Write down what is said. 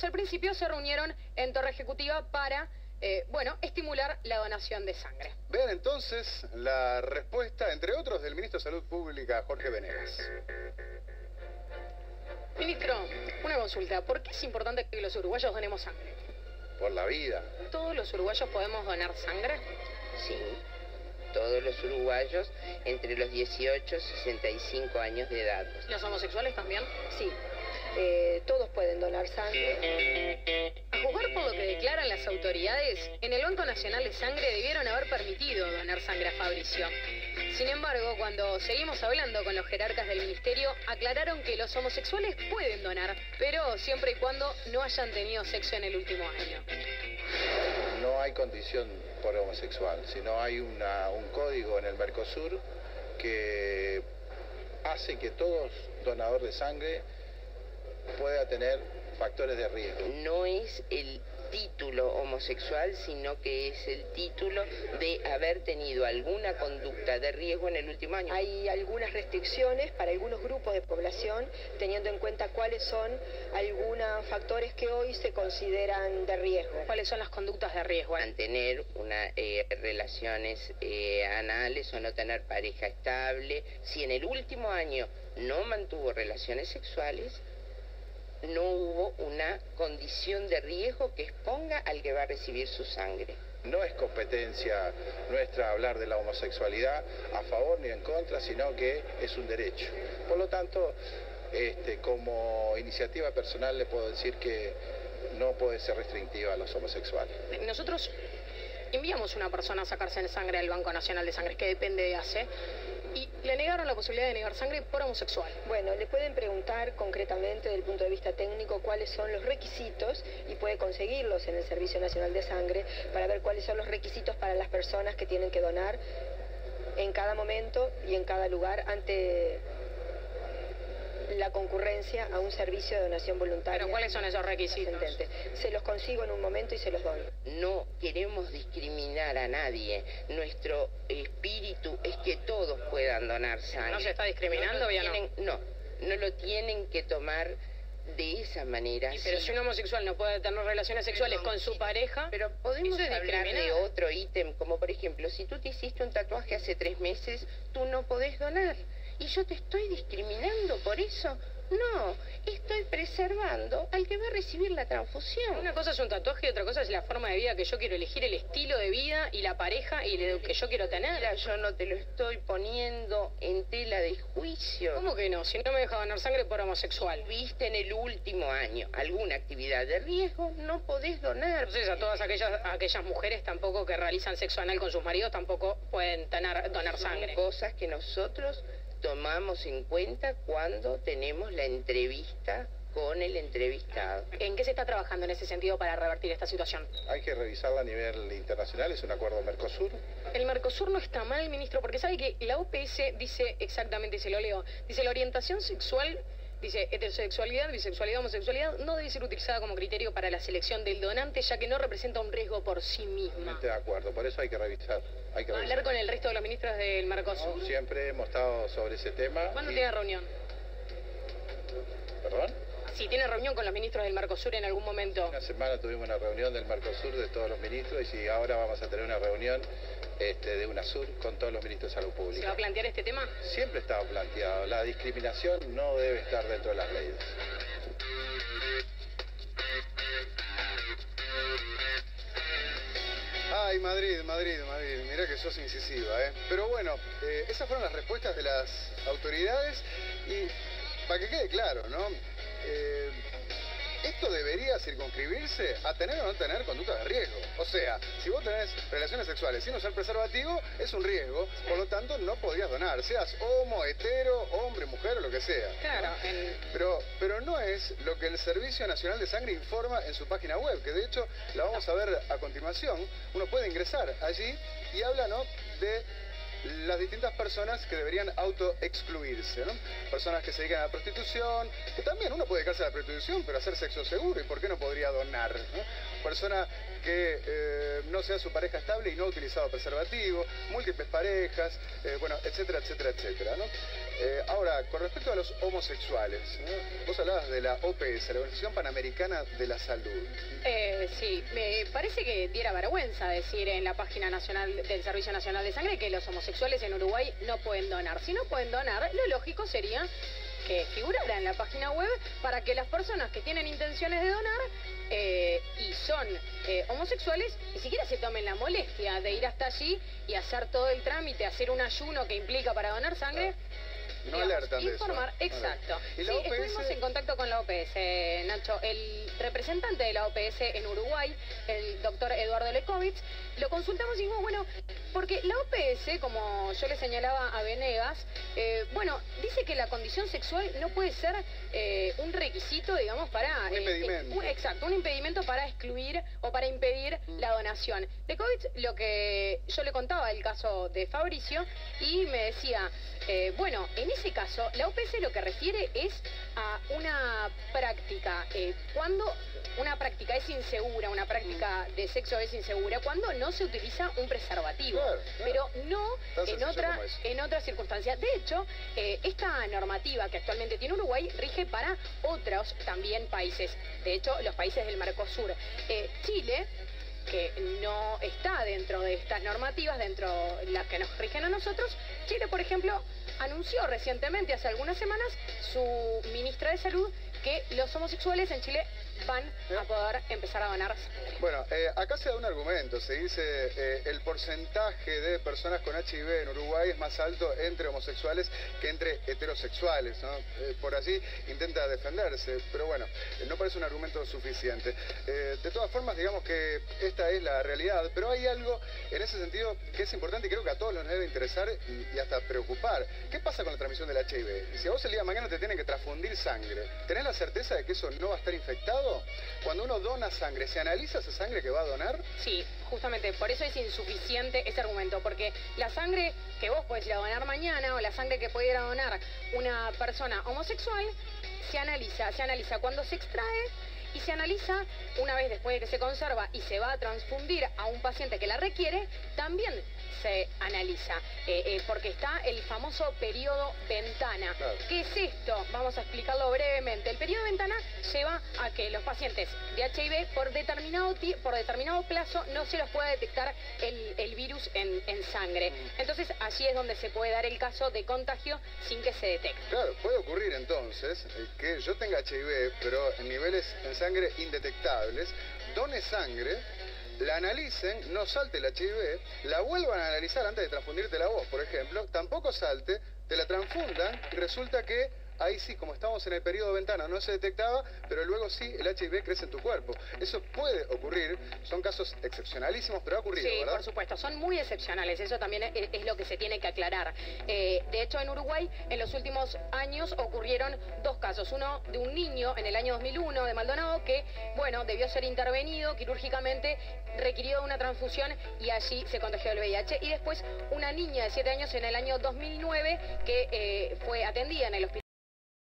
Al principio se reunieron en Torre Ejecutiva para, eh, bueno, estimular la donación de sangre. Vean entonces la respuesta, entre otros, del ministro de Salud Pública, Jorge Venegas. Ministro, una consulta. ¿Por qué es importante que los uruguayos donemos sangre? Por la vida. ¿Todos los uruguayos podemos donar sangre? Sí, todos los uruguayos entre los 18 y 65 años de edad. ¿Los homosexuales también? Sí, eh, todos pueden donar sangre. A jugar por lo que declaran las autoridades, en el Banco Nacional de Sangre debieron haber permitido donar sangre a Fabricio. Sin embargo, cuando seguimos hablando con los jerarcas del ministerio, aclararon que los homosexuales pueden donar, pero siempre y cuando no hayan tenido sexo en el último año. No hay condición por homosexual, sino hay una, un código en el Mercosur que hace que todos donador de sangre pueda tener factores de riesgo. No es el título homosexual, sino que es el título de haber tenido alguna conducta de riesgo en el último año. Hay algunas restricciones para algunos grupos de población, teniendo en cuenta cuáles son algunos factores que hoy se consideran de riesgo. ¿Cuáles son las conductas de riesgo? Mantener una, eh, relaciones eh, anales o no tener pareja estable. Si en el último año no mantuvo relaciones sexuales, no hubo una condición de riesgo que exponga al que va a recibir su sangre. No es competencia nuestra hablar de la homosexualidad a favor ni en contra, sino que es un derecho. Por lo tanto, este, como iniciativa personal le puedo decir que no puede ser restrictiva a los homosexuales. Nosotros enviamos una persona a sacarse en sangre al Banco Nacional de Sangre, que depende de ACE, y le negaron la posibilidad de negar sangre por homosexual. Bueno, le pueden preguntar concretamente desde el punto de vista técnico cuáles son los requisitos y puede conseguirlos en el Servicio Nacional de Sangre para ver cuáles son los requisitos para las personas que tienen que donar en cada momento y en cada lugar ante la concurrencia a un servicio de donación voluntaria. ¿Pero cuáles son esos requisitos? Se los consigo en un momento y se los doy. No queremos discriminar a nadie. Nuestro espíritu es que puedan donar sangre. ¿No se está discriminando no ya no? No, no lo tienen que tomar de esa manera. pero si un homosexual no puede tener relaciones sexuales con su pareja, pero podemos hablar de otro ítem, como por ejemplo, si tú te hiciste un tatuaje hace tres meses, tú no podés donar. ¿Y yo te estoy discriminando por eso? No, estoy preservando al que va a recibir la transfusión. Una cosa es un tatuaje y otra cosa es la forma de vida que yo quiero elegir, el estilo de vida y la pareja y lo que yo quiero tener. yo no te lo estoy poniendo en tela de juicio. ¿Cómo que no? Si no me deja donar sangre por homosexual. Viste en el último año alguna actividad de riesgo, no podés donar. Entonces a todas aquellas, aquellas mujeres tampoco que realizan sexo anal con sus maridos tampoco pueden tener, donar sangre. cosas que nosotros tomamos en cuenta cuando tenemos la entrevista con el entrevistado. ¿En qué se está trabajando en ese sentido para revertir esta situación? Hay que revisarla a nivel internacional, es un acuerdo Mercosur. El Mercosur no está mal, ministro, porque sabe que la OPS dice exactamente, se lo leo, dice la orientación sexual Dice, heterosexualidad, bisexualidad, homosexualidad no debe ser utilizada como criterio para la selección del donante, ya que no representa un riesgo por sí misma. Estoy de acuerdo, por eso hay que revisar. Hay que Hablar con el resto de los ministros del Mercosur. siempre hemos estado sobre ese tema. ¿Cuándo tiene reunión? ¿Perdón? Si tiene reunión con los ministros del Mercosur en algún momento. Una semana tuvimos una reunión del Mercosur de todos los ministros y ahora vamos a tener una reunión este, de UNASUR con todos los ministros de Salud Pública. ¿Se va a plantear este tema? Siempre estado planteado. La discriminación no debe estar dentro de las leyes. Ay, Madrid, Madrid, Madrid. Mirá que sos incisiva, ¿eh? Pero bueno, eh, esas fueron las respuestas de las autoridades y para que quede claro, ¿no? Circunscribirse a tener o no tener conducta de riesgo. O sea, si vos tenés relaciones sexuales sin usar preservativo, es un riesgo, por lo tanto no podrías donar, seas homo, hetero, hombre, mujer o lo que sea. Claro. Pero, pero no es lo que el Servicio Nacional de Sangre informa en su página web, que de hecho la vamos a ver a continuación. Uno puede ingresar allí y habla ¿no? de las distintas personas que deberían auto-excluirse, ¿no? Personas que se dedican a la prostitución, que también uno puede dedicarse a la prostitución, pero hacer sexo seguro, ¿y por qué no podría donar? ¿no? Persona que eh, no sea su pareja estable y no ha utilizado preservativo, múltiples parejas, eh, bueno, etcétera, etcétera, etcétera. Eh, ahora, con respecto a los homosexuales, vos hablabas de la OPS, la Organización Panamericana de la Salud. Sí, me parece que diera vergüenza decir en la página nacional del Servicio Nacional de Sangre que los homosexuales en Uruguay no pueden donar. Si no pueden donar, lo lógico sería que figurara en la página web para que las personas que tienen intenciones de donar eh, y son homosexuales ni siquiera se tomen la molestia de ir hasta allí y hacer todo el trámite, hacer un ayuno que implica para donar sangre. No alertan de informar, eso. exacto. ¿Y Sí, OPS? estuvimos en contacto con la OPS, Nacho. El representante de la OPS en Uruguay, el lo consultamos y dijimos, bueno, porque la OPS, como yo le señalaba a Venegas, eh, bueno, dice que la condición sexual no puede ser eh, un requisito, digamos, para... Un eh, impedimento. un- exacto, un impedimento para excluir o para impedir Mm. la donación. Lekovitz, lo que yo le contaba el caso de Fabricio y me decía, bueno, en ese caso, la OPS lo que refiere es a una práctica, cuando una práctica es insegura, una práctica de sexo es insegura, cuando no se utiliza un preservativo, Claro, claro. pero no Tan en otra, en otras circunstancias. De hecho, eh, esta normativa que actualmente tiene Uruguay rige para otros también países, de hecho, los países del Mercosur. Eh, Chile que no está dentro de estas normativas, dentro de las que nos rigen a nosotros. Chile, por ejemplo, anunció recientemente, hace algunas semanas, su ministra de Salud, que los homosexuales en Chile van a poder empezar a donar sangre. Bueno, eh, acá se da un argumento, se dice eh, el porcentaje de personas con HIV en Uruguay es más alto entre homosexuales que entre heterosexuales, ¿no? Eh, por allí intenta defenderse, pero bueno, no parece un argumento suficiente. De todas formas, digamos que esta es la realidad, pero hay algo en ese sentido que es importante y creo que a todos nos debe interesar y, y hasta preocupar. ¿Qué pasa con la transmisión del HIV? Si a vos el día de mañana te tienen que transfundir sangre, ¿tenés la certeza de que eso no va a estar infectado? Cuando uno dona sangre, ¿se analiza esa sangre que va a donar? Sí, justamente por eso es insuficiente ese argumento, porque la sangre que vos podés ir a donar mañana o la sangre que puede ir a donar una persona homosexual se analiza, se analiza cuando se extrae y se analiza una vez después de que se conserva y se va a transfundir a un paciente que la requiere, también se analiza, eh, eh, porque está el famoso periodo ventana. Claro. ¿Qué es esto? Vamos a explicarlo brevemente. El periodo ventana lleva a que los pacientes de HIV por determinado, por determinado plazo no se los pueda detectar el, el virus en, en sangre. Entonces allí es donde se puede dar el caso de contagio sin que se detecte. Claro, puede ocurrir entonces eh, que yo tenga HIV, pero en niveles en sangre indetectables, done sangre, la analicen, no salte el HIV, la vuelvan a analizar antes de transfundirte la voz, por ejemplo, tampoco salte, te la transfundan y resulta que ahí sí, como estamos en el periodo de ventana, no se detectaba, pero luego sí el HIV crece en tu cuerpo. Eso puede ocurrir, son casos excepcionalísimos, pero ha ocurrido, Sí, ¿verdad? por supuesto, son muy excepcionales, eso también es, es lo que se tiene que aclarar. Eh, de hecho, en Uruguay, en los últimos años ocurrieron dos casos. Uno de un niño en el año 2001 de Maldonado que, bueno, debió ser intervenido quirúrgicamente, requirió una transfusión y allí se contagió el VIH. Y después una niña de 7 años en el año 2009 que eh, fue atendida en el hospital.